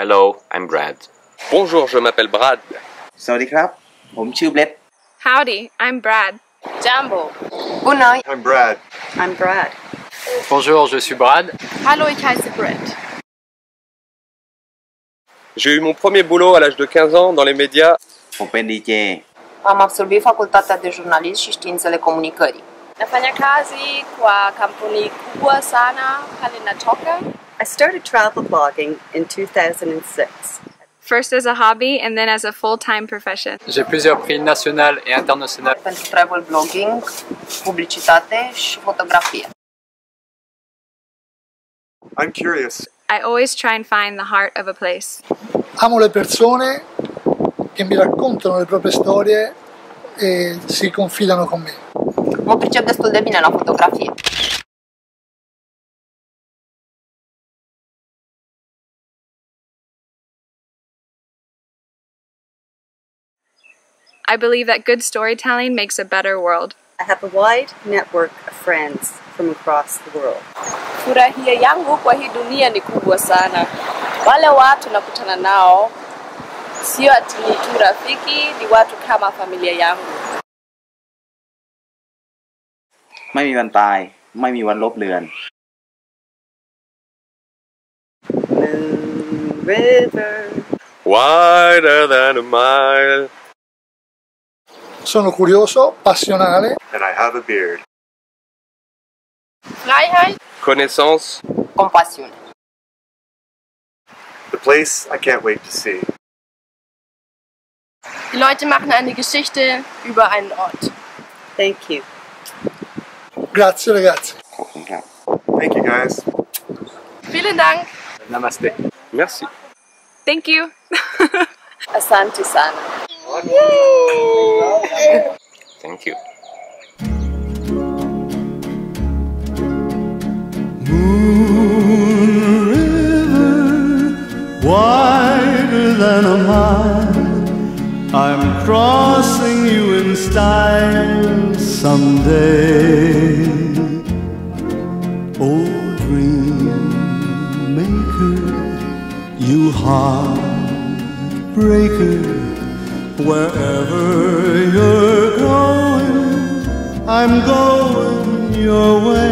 Hello, I'm Brad. Bonjour, je m'appelle Brad. Salut crap, I'm Brad. Howdy, I'm Brad. Jumbo. Good night. I'm Brad. I'm Brad. Bonjour, je suis Brad. Hallo, ich heiße Brad. J'ai eu mon premier boulot à l'âge de 15 ans dans les médias. Open DJ. Am absolvit facultatea de jurnalism și științele comunicării. Nafanya kazi kwa kampuni kubwa sana pale natoka. I started travel blogging in 2006. First as a hobby and then as a full-time profession. J'ai plusieurs prix national et international. Pentru travel blogging, publicitate și fotografie. I'm curious. I always try and find the heart of a place. Amo le persone che mi raccontano le proprie storie e si confidano con me. Mă pricep destul de bine la fotografie. I believe that good storytelling makes a better world. I have a wide network of friends from across the world. Furahia yangu kwa hii dunia ni kubwa sana. Wale watu nakutana nao sio ati ni tu rafiki, ni watu kama familia yangu. ไม่มีวันตาย ไม่มีวันลบเลือน Moon River. Wider than a mile. Sono curioso, passionale. And I have a beard. Freiheit. Connaissance. Compassion. The place I can't wait to see. Die Leute machen eine Geschichte über einen Ort. Thank you. Grazie ragazzi. Thank you guys. Vielen Dank. Namaste. Merci. Thank you. Asante sana. Yay! Thank you. Moon river, wider than a mile. I'm crossing you in style someday. Oh, dream maker, you heartbreaker, wherever I'm going your way.